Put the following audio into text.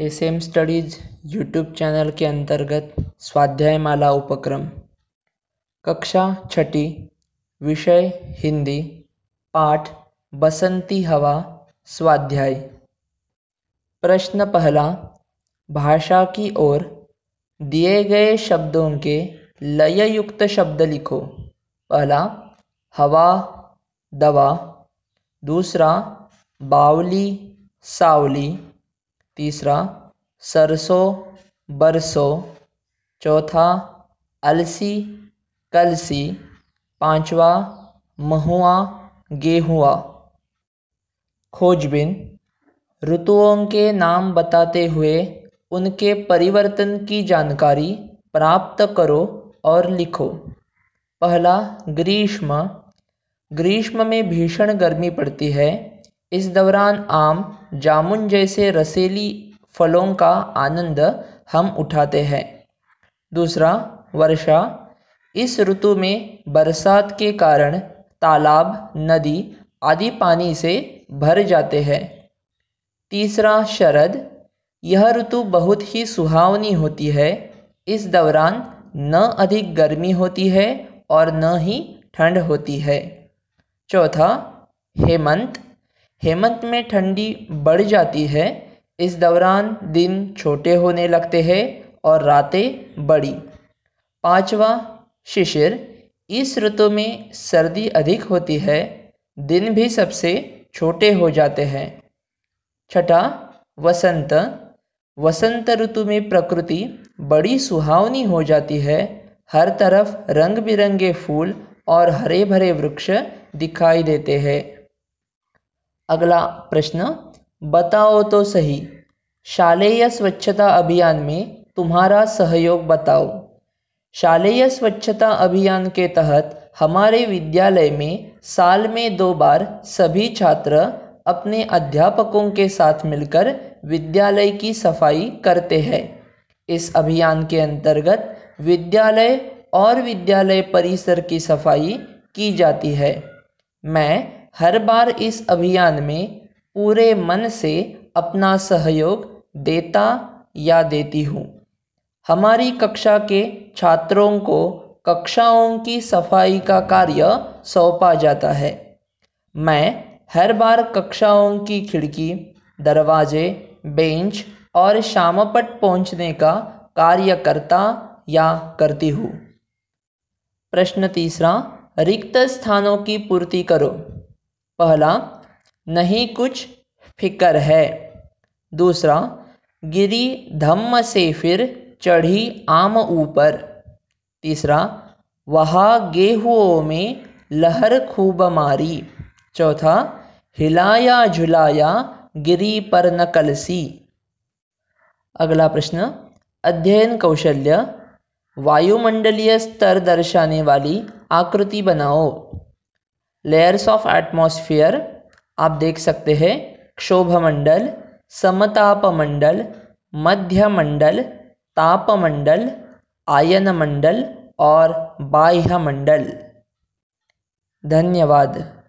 S M studies YouTube channel के अंतर्गत स्वाध्याय माला उपक्रम। कक्षा छठी, विषय हिंदी, पाठ बसंती हवा, स्वाध्याय। प्रश्न पहला, भाषा की ओर दिए गए शब्दों के लय युक्त शब्द लिखो। पहला, हवा, दवा। दूसरा, बावली, सावली। तीसरा, सरसों, बरसों। चौथा, अलसी, कलसी। पांचवा, महुआ, गेहुआ। खोजबीन, ऋतुओं के नाम बताते हुए उनके परिवर्तन की जानकारी प्राप्त करो और लिखो। पहला, ग्रीष्म। ग्रीष्म में भीषण गर्मी पड़ती है। इस दौरान आम जामुन जैसे रसीली फलों का आनंद हम उठाते हैं। दूसरा, वर्षा। इस ऋतु में बरसात के कारण तालाब, नदी आदि पानी से भर जाते हैं। तीसरा, शरद। यह ऋतु बहुत ही सुहावनी होती है। इस दौरान न अधिक गर्मी होती है और न ही ठंड होती है। चौथा, हेमंत। हेमंत में ठंडी बढ़ जाती है, इस दौरान दिन छोटे होने लगते हैं और रातें बड़ी। पांचवा शिशिर, इस ऋतु में सर्दी अधिक होती है, दिन भी सबसे छोटे हो जाते हैं। छठा वसंत वसंत ऋतु में प्रकृति बड़ी सुहावनी हो जाती है, हर तरफ़ रंग बिरंगे फूल और हरे भरे वृक्ष दिखाई देते हैं। अगला प्रश्न, बताओ तो सही। शालेय स्वच्छता अभियान में तुम्हारा सहयोग बताओ। शालेय स्वच्छता अभियान के तहत हमारे विद्यालय में साल में दो बार सभी छात्र अपने अध्यापकों के साथ मिलकर विद्यालय की सफ़ाई करते हैं। इस अभियान के अंतर्गत विद्यालय और विद्यालय परिसर की सफ़ाई की जाती है। मैं हर बार इस अभियान में पूरे मन से अपना सहयोग देता या देती हूँ। हमारी कक्षा के छात्रों को कक्षाओं की सफ़ाई का कार्य सौंपा जाता है। मैं हर बार कक्षाओं की खिड़की, दरवाजे, बेंच और शामपट पहुँचने का कार्य करता या करती हूँ। प्रश्न तीसरा, रिक्त स्थानों की पूर्ति करो। पहला, नहीं कुछ फिकर है। दूसरा, गिरी धम्म से फिर चढ़ी आम ऊपर। तीसरा, वहा गेहुओं में लहर खूब मारी। चौथा, हिलाया झुलाया गिरी पर न कलसी अगला प्रश्न, अध्ययन कौशल्य, वायुमंडलीय स्तर दर्शाने वाली आकृति बनाओ। लेयर्स ऑफ़ एटमॉस्फेयर आप देख सकते हैं, क्षोभमंडल, समतापमंडल, मध्यमंडल, तापमंडल, आयनमंडल और बाह्यमंडल। धन्यवाद।